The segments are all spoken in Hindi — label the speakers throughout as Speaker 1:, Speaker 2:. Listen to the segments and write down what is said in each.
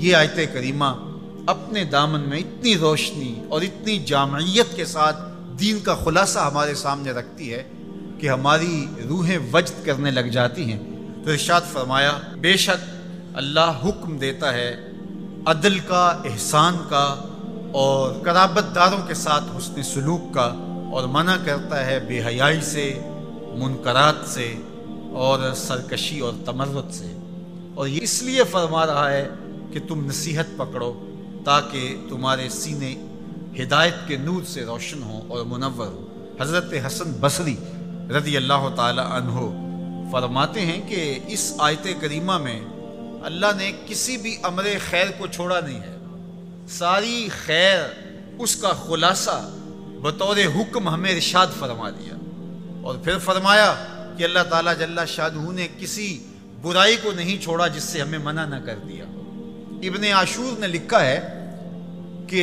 Speaker 1: ये आयत करीमा अपने दामन में इतनी रोशनी और इतनी जामियत के साथ दीन का खुलासा हमारे सामने रखती है कि हमारी रूहें वजद करने लग जाती हैं। तो इर्शाद फरमाया, बेशक अल्लाह हुक्म देता है अदल का, एहसान का और कराबतदारों के साथ हुस्न सलूक का और मना करता है बेहयाई से, मुनकरात से और सरकशी और तमरत से। और ये इसलिए फरमा रहा है कि तुम नसीहत पकड़ो ताकि तुम्हारे सीने हिदायत के नूर से रोशन हो और मुनवर हो। हज़रत हसन बसरी रदी अल्लाह तहो फरमाते हैं कि इस आयत करीमा में अल्लाह ने किसी भी अमर खैर को छोड़ा नहीं है। सारी खैर, उसका खुलासा बतौर हुक्म हमें इरशाद फरमा दिया। और फिर फरमाया कि अल्लाह ताला जल्ला शाहू ने किसी बुराई को नहीं छोड़ा जिससे हमें मना न कर दिया। इबन आशूर ने लिखा है कि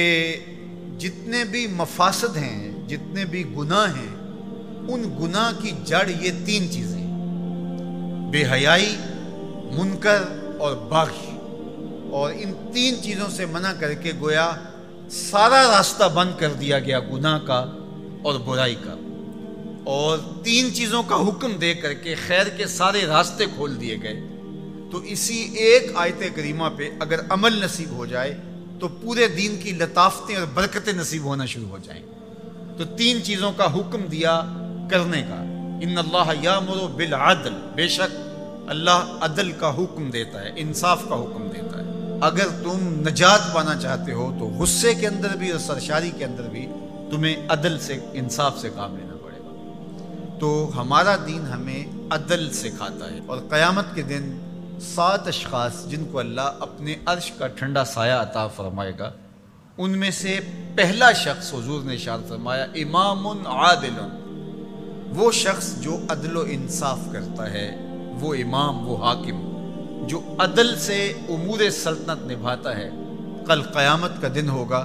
Speaker 1: जितने भी मफासद हैं, जितने भी गुनाह हैं, उन गुनाह की जड़ ये तीन चीज़ें बेहयाई, मुनकर और बख्श और इन तीन चीज़ों से मना करके गोया सारा रास्ता बंद कर दिया गया गुनाह का और बुराई का। और तीन चीज़ों का हुक्म दे करके खैर के सारे रास्ते खोल दिए गए। तो इसी एक आयत करीमा पे अगर अमल नसीब हो जाए तो पूरे दिन की लताफतें और बरकतें नसीब होना शुरू हो जाएँगी तो तीन चीज़ों का हुक्म दिया करने का। इन अल्लाह या मुरो बिल आदल बेशक अल्लाह अदल का हुक्म देता है, इंसाफ का हुक्म देता है। अगर तुम नजात पाना चाहते हो तो गुस्से के अंदर भी और सरशारी के अंदर भी तुम्हें अदल से, इंसाफ से काम लेना पड़ेगा। तो हमारा दीन हमें अदल सिखाता है और क़यामत के दिन सात अशास जिनको अल्लाह अपने अर्श का ठंडा साया अता फरमाएगा, उनमें से पहला शख्स हजूर ने शार फरमाया इमाम आदिल वो शख्स जो अदल इंसाफ करता है, वो इमाम, वो हाकिम, जो अदल से उमूर सल्तनत निभाता है, कल क़यामत का दिन होगा,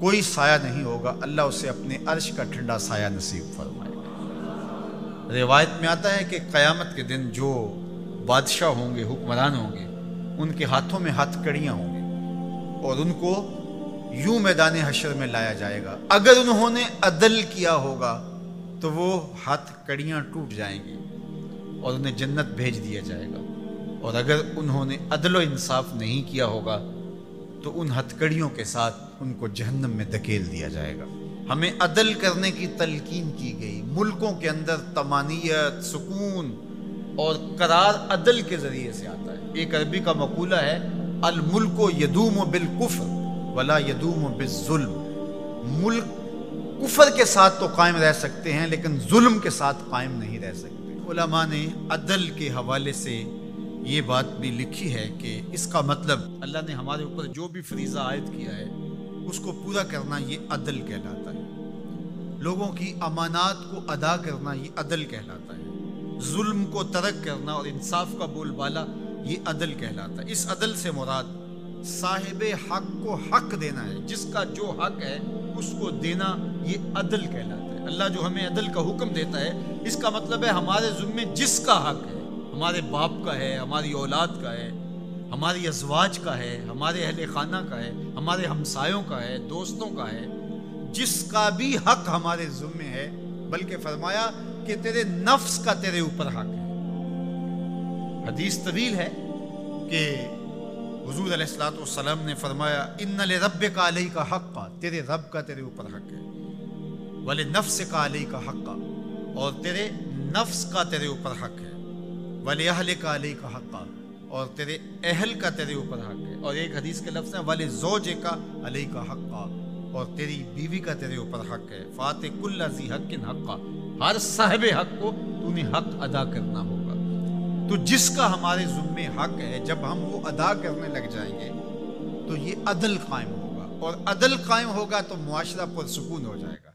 Speaker 1: कोई साया नहीं होगा, अल्लाह उसे अपने अर्श का ठंडा साया नसीब फरमाएगा। रिवायत में आता है कि क़यामत के दिन जो बादशाह होंगे, हुक्मरान होंगे, उनके हाथों में हथकड़ियाँ होंगी और उनको यूँ मैदान हशर में लाया जाएगा। अगर उन्होंने अदल किया होगा तो वो हाथ कड़ियाँ टूट जाएँगी और उन्हें जन्नत भेज दिया जाएगा। और अगर उन्होंने अदल इंसाफ नहीं किया होगा तो उन हथकड़ियों के साथ उनको जहन्नम में धकेल दिया जाएगा। हमें अदल करने की तलकीन की गई। मुल्कों के अंदर तमानियत, सुकून और करार अदल के ज़रिए से आता है। एक अरबी का मकूला है अल मुल्क यदूम बिलकुफ वला यदूम बिजुल्म मुल्क कुफर के साथ तो कायम रह सकते हैं, लेकिन जुल्म के साथ कायम नहीं रह सकते। उलमा ने अदल के हवाले से ये बात भी लिखी है कि इसका मतलब अल्लाह ने हमारे ऊपर जो भी फरीज़ा आयद किया है, उसको पूरा करना ये अदल कहलाता है। लोगों की अमानात को अदा करना ये अदल कहलाता है। जुल्म को तरक करना और इंसाफ का बोलबाला, ये अदल कहलाता है। इस अदल से मुराद, साहिब हक को हक देना है। जिसका जो हक है, उसको देना, ये अदल कहलाता है। अल्लाह जो हमें अदल का हुक्म देता है, इसका मतलब है हमारे जुम्मे जिसका हक है, हमारे बाप का है, हमारी औलाद का है, हमारी अजवाज का है, हमारे अहल खाना का है, हमारे हमसायों का है, दोस्तों का है, जिसका भी हक हमारे जुम्मे है बल्कि फरमाया कि तेरे नफ्स का तेरे ऊपर हक है। हदीस तवील है कि हजूर सलाम ने फरमाया इन रब का अली का हक का तेरे रब का तेरे ऊपर हक है। वाले नफ्स का अली का हक का और तेरे नफ्स का तेरे ऊपर हक है। वाले अहल का अली का हक का और तेरे अहल का तेरे ऊपर हक है। और एक हदीस के लफ्ज़ है, वाले जोज का अली का हक का और तेरी बीवी का तेरे ऊपर हक है। फाते कुल्लाजी हक हक का हर साहब हक को तूने हक अदा करना होगा। तो जिसका हमारे जुम्मे हक है, जब हम वो अदा करने लग जाएँगे तो ये अदल कायम होगा। और अदल कायम होगा तो मुआशरा पुरसकून हो जाएगा।